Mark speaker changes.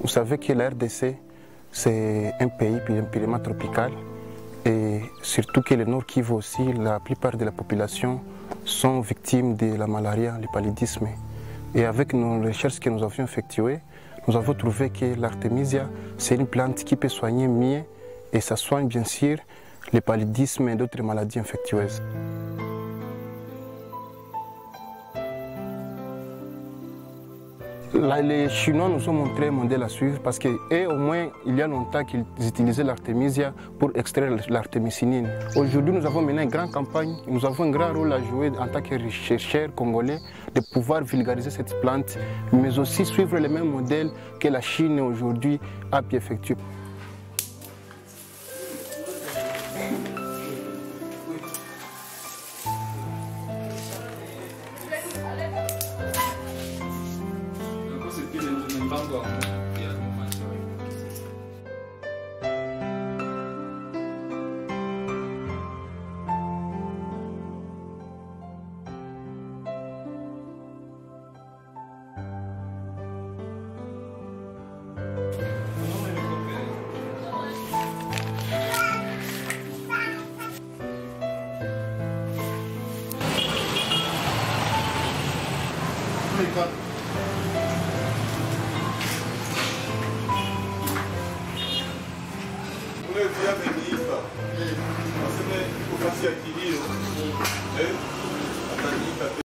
Speaker 1: Vous savez que la RDC, c'est un pays, puis un climat tropical. Et surtout que le Nord Kivu aussi, la plupart de la population sont victimes de la malaria, le paludisme. Et avec nos recherches que nous avions effectuées, nous avons trouvé que l'artémisia, c'est une plante qui peut soigner mieux et ça soigne bien sûr le paludisme et d'autres maladies infectieuses. Les Chinois nous ont montré un modèle à suivre parce que, eux, au moins, il y a longtemps qu'ils utilisaient l'artémisia pour extraire l'artémisinine. Aujourd'hui, nous avons mené une grande campagne, nous avons un grand rôle à jouer en tant que chercheurs congolais de pouvoir vulgariser cette plante, mais aussi suivre le même modèle que la Chine aujourd'hui a pu effectuer.
Speaker 2: 帮广别人买小鱼。Oh my god. unayotumia ameniita waseme ukazi a kilio ataniita